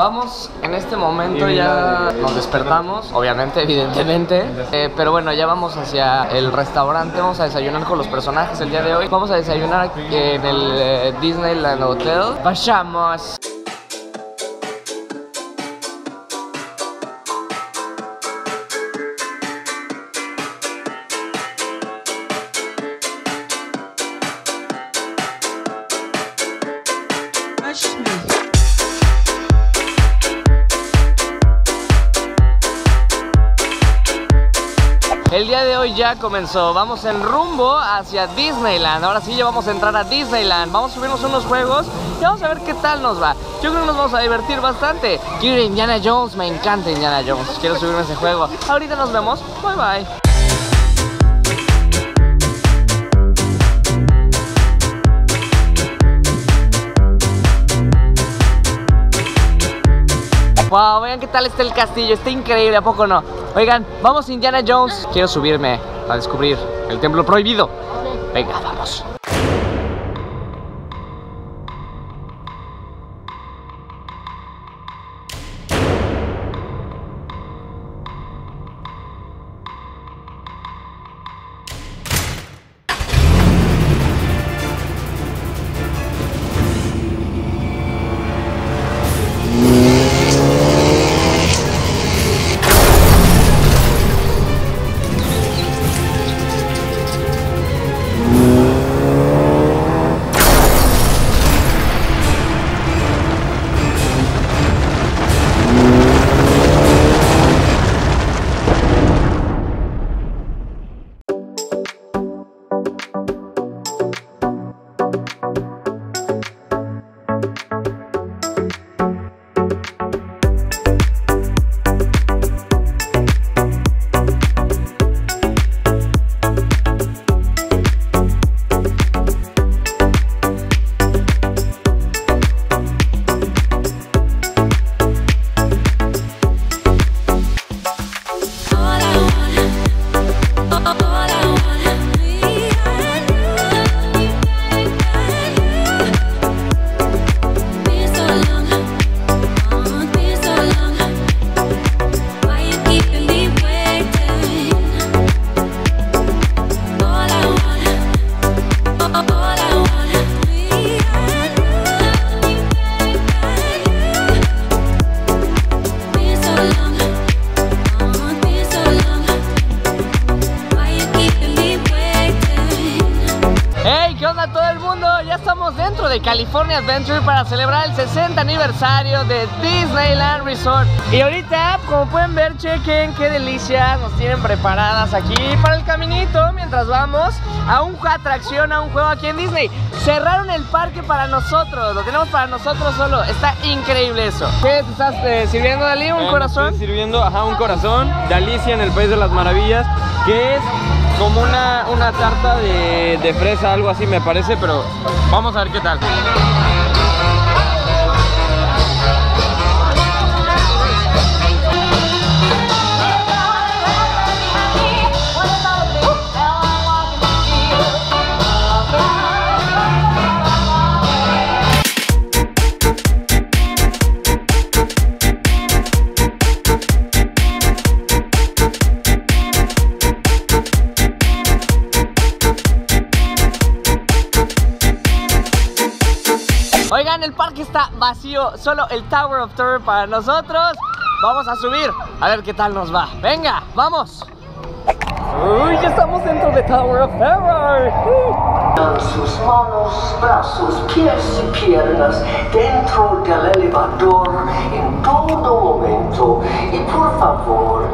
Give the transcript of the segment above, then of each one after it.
Vamos, en este momento ya nos despertamos, obviamente, evidentemente. Eh, pero bueno, ya vamos hacia el restaurante, vamos a desayunar con los personajes el día de hoy. Vamos a desayunar en el eh, Disneyland Hotel. Vayamos. El día de hoy ya comenzó, vamos en rumbo hacia Disneyland. Ahora sí ya vamos a entrar a Disneyland. Vamos a subirnos unos juegos y vamos a ver qué tal nos va. Yo creo que nos vamos a divertir bastante. Quiero Indiana Jones, me encanta Indiana Jones. Quiero subirme ese juego. Ahorita nos vemos, bye bye. Wow, vean qué tal está el castillo, está increíble, ¿a poco no? Oigan, vamos Indiana Jones. Quiero subirme a descubrir el templo prohibido. Venga, vamos de California Adventure para celebrar el 60 aniversario de Disneyland Resort. Y ahorita, como pueden ver, chequen qué delicias nos tienen preparadas aquí para el caminito mientras vamos a una atracción, a un juego aquí en Disney. Cerraron el parque para nosotros, lo tenemos para nosotros solo. Está increíble eso. ¿Qué te estás eh, sirviendo, Dalí? ¿Un Eh, corazón? Estoy sirviendo, ajá, un corazón de Alicia en el País de las Maravillas, que es como una, una tarta de, de fresa, algo así me parece, pero vamos a ver qué tal. Oigan, el parque está vacío, solo el Tower of Terror para nosotros. Vamos a subir, a ver qué tal nos va. Venga, vamos. Uy, ya estamos dentro de Tower of Terror. Sus manos, brazos, pies y piernas dentro del elevador en todo momento. Y por favor,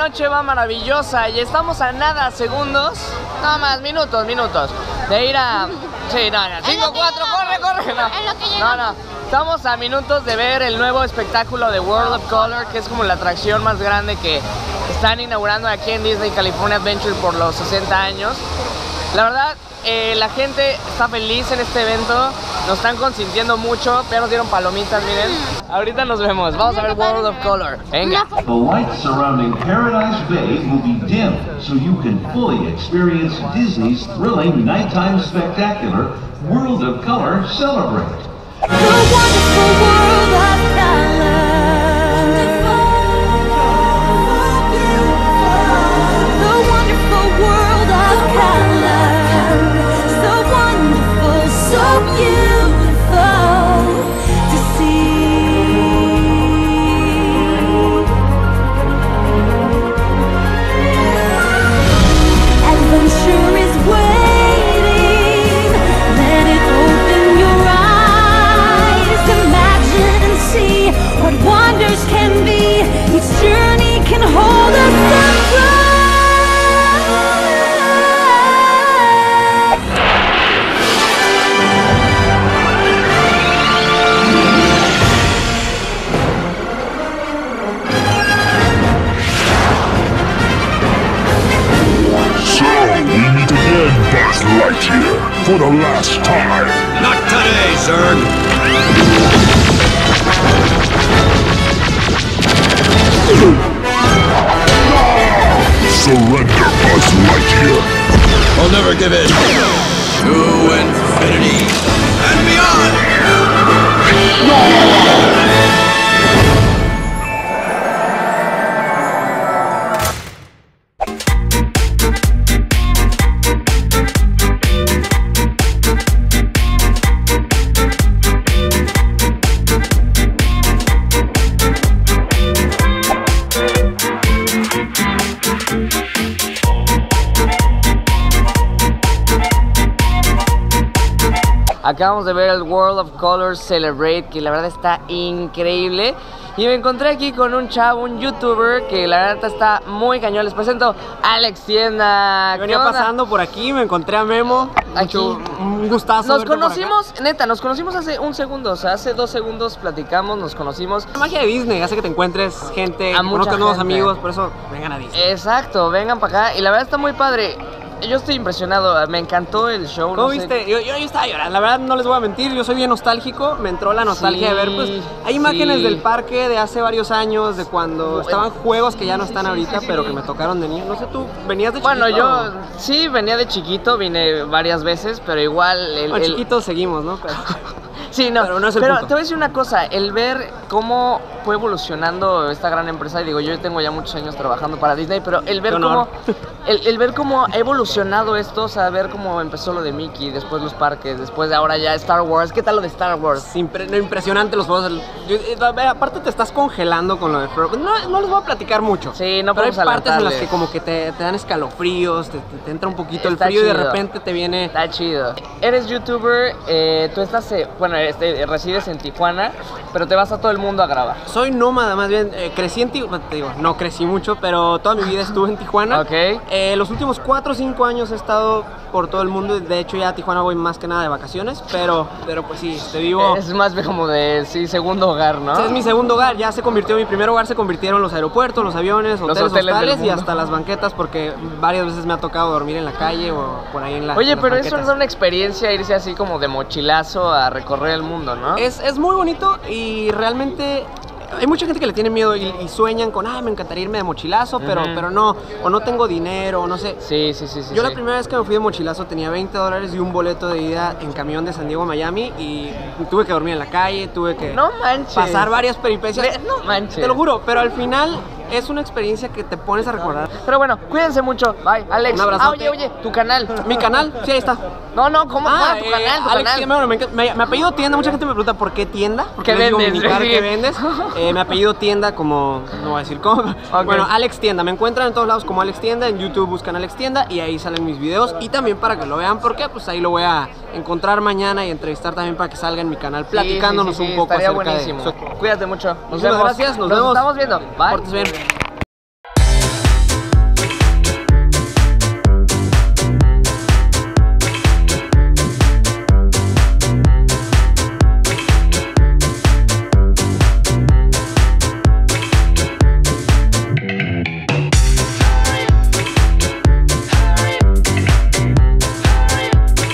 noche va maravillosa y estamos a nada segundos, nada más, minutos, minutos, de ir a... Sí, no, no, 5, lo que 4, corre, corre. No, en lo que no, llegamos. no. Estamos a minutos de ver el nuevo espectáculo de World of Color, que es como la atracción más grande que están inaugurando aquí en Disney California Adventure por los 60 años. La verdad, eh, la gente está feliz en este evento, nos están consintiendo mucho, ya nos dieron palomitas, miren. Ahorita nos vemos, vamos a ver World of Color. Venga. The lights surrounding Paradise Bay will be dim so you can fully experience Disney's thrilling nighttime spectacular World of Color Celebrate. The wonderful world for the last time. Not today, Zurg. Surrender, Buzz Lightyear. I'll never give in. To infinity and beyond. Acabamos de ver el World of Colors Celebrate, que la verdad está increíble. Y me encontré aquí con un chavo, un youtuber, que la verdad está muy cañón. Les presento a Alex Tienda. ¿Qué Venía onda? pasando por aquí, me encontré a Memo. Aquí. Mucho- un gustazo. Nos conocimos, neta, nos conocimos hace un segundo, o sea, hace dos segundos platicamos, nos conocimos. La magia de Disney hace que te encuentres gente, A que mucha conozcas nuevos amigos, por eso vengan a Disney. Exacto, vengan para acá y la verdad está muy padre. Yo estoy impresionado, me encantó el show. ¿Cómo no sé- viste? Yo, yo, yo estaba llorando, la verdad no les voy a mentir, yo soy bien nostálgico, me entró la nostalgia Sí, de ver, pues, hay imágenes sí. del parque de hace varios años, de cuando Bueno. estaban juegos que ya no están ahorita, pero que me tocaron de niño. No sé, tú venías de Bueno, chiquito? yo sí venía de chiquito, vine varias veces, pero igual el, Bueno, el- chiquitos seguimos, ¿no? Pero- Sí, no, Pero no es el pero punto. te voy a decir una cosa, el ver cómo fue evolucionando esta gran empresa, y digo, yo tengo ya muchos años trabajando para Disney, pero el ver cómo el, el ver cómo ha evolucionado esto, o sea, ver cómo empezó lo de Mickey, después los parques, después de ahora ya Star Wars, ¿qué tal lo de Star Wars? Impre- impresionante los juegos. eh, aparte te estás congelando con lo de. No, no les voy a platicar mucho. Sí, no Pero hay partes en las que como que te, te dan escalofríos, te, te- te entra un poquito Está el frío y de repente te viene... Está chido. Eres youtuber, eh, tú estás, eh, bueno, este, resides en Tijuana, pero te vas a todo el mundo a grabar. Soy nómada, más bien. eh, crecí en Tijuana, te digo, no crecí mucho, pero toda mi vida estuve en Tijuana. Ok. Eh, los últimos 4 o 5 años he estado por todo el mundo. De hecho, ya a Tijuana voy más que nada de vacaciones, pero, pero pues sí, te vivo... Es más como de, sí, segundo hogar, ¿no? Es mi segundo hogar, ya se convirtió, mi primer hogar se convirtieron los aeropuertos, los aviones, Los hoteles, hoteles del hostales y hasta las banquetas porque varias veces me ha tocado dormir en la calle o por ahí en la Oye, en pero eso es una experiencia irse así como de mochilazo a recorrer el mundo, ¿no? Es, es muy bonito y realmente hay mucha gente que le tiene miedo y, y sueñan con, ay, me encantaría irme de mochilazo, pero, pero no, o no tengo dinero, o no sé. Sí, sí, sí, sí. Yo la primera vez que me fui de mochilazo tenía 20 dólares y un boleto de ida en camión de San Diego a Miami y tuve que dormir en la calle, tuve que No pasar varias peripecias. No manches. Te lo juro, pero al final es una experiencia que te pones a recordar. Pero bueno, cuídense mucho. Bye, Alex. Un abrazote. Ah, oye, oye, tu canal. Mi canal, sí, ahí está. No, no, ¿cómo? Ah, tu eh, canal, tu Alex, canal. Bueno, me, me- me apellido tienda, mucha gente me pregunta por qué tienda. Porque ¿Qué les digo vendes? Sí. ¿qué vendes? Eh, mi apellido tienda como, no voy a decir cómo. Bueno, Alex Tienda, me encuentran en todos lados como Alex Tienda, en YouTube buscan Alex Tienda y ahí salen mis videos y también para que lo vean porque pues ahí lo voy a encontrar mañana y entrevistar también para que salga en mi canal platicándonos sí, sí, sí, un poco estaría acerca buenísimo. de Cuídate mucho. Nos Muchísimas vemos. gracias, nos vemos. estamos viendo. Bye. Pórtense bien.